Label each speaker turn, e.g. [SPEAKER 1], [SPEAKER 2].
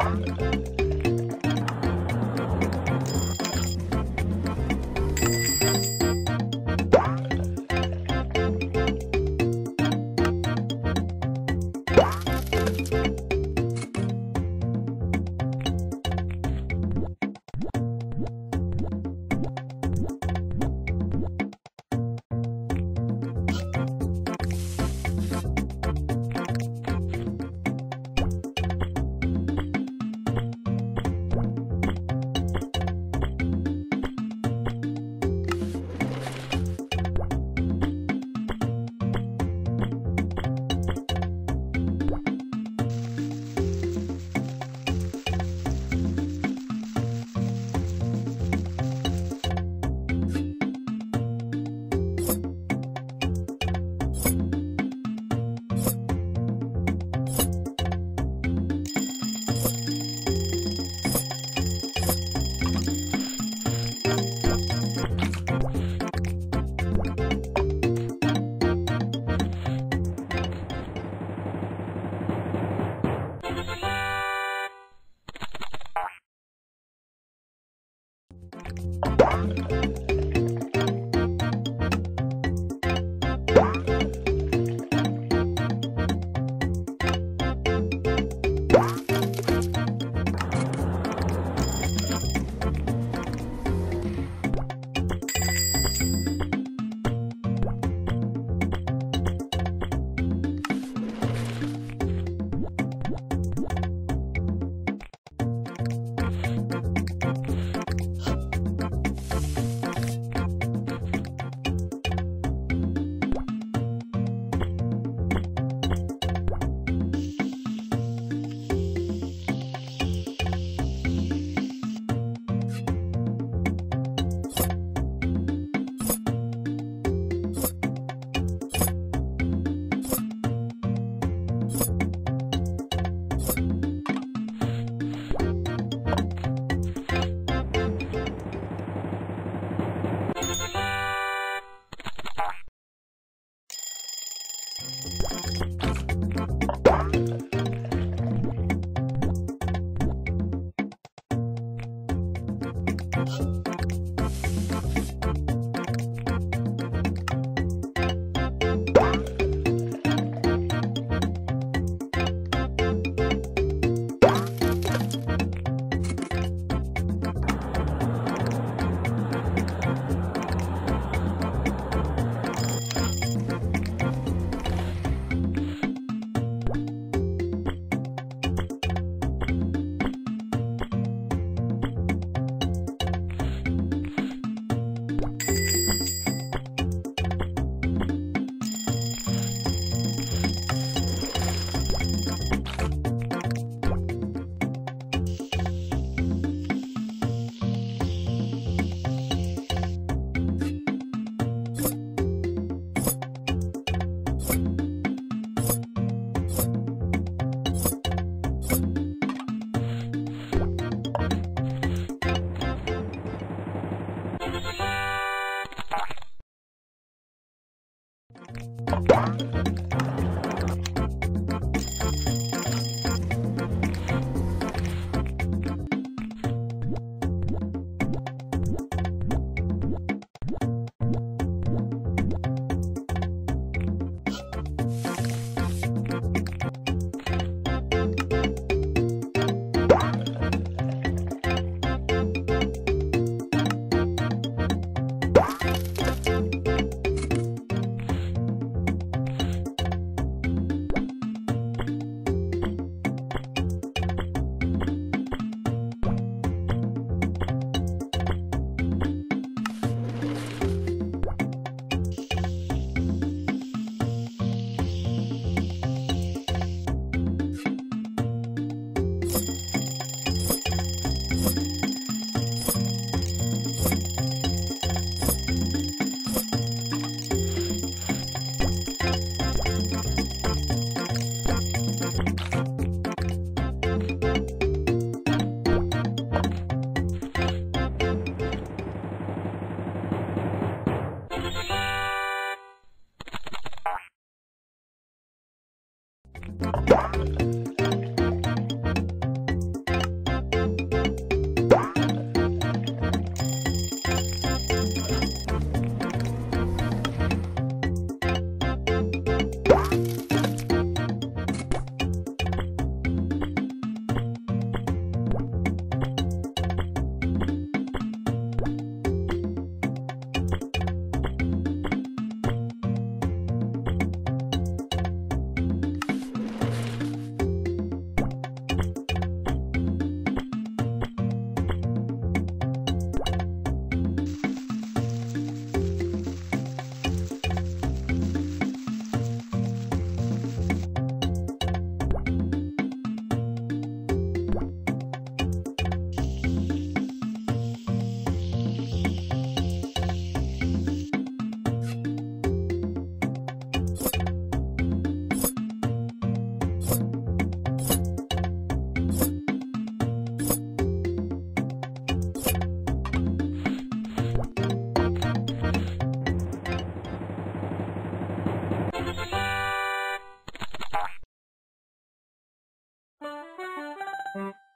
[SPEAKER 1] Yeah. Thank you. Música Mm-hmm.